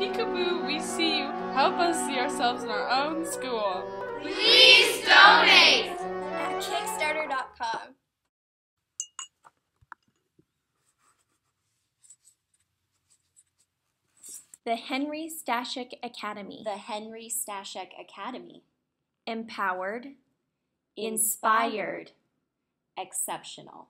Peekaboo, we see you. Help us see ourselves in our own school. Please donate at Kickstarter.com. The Henry Stashak Academy. The Henry Stashak Academy. Empowered, inspired, exceptional.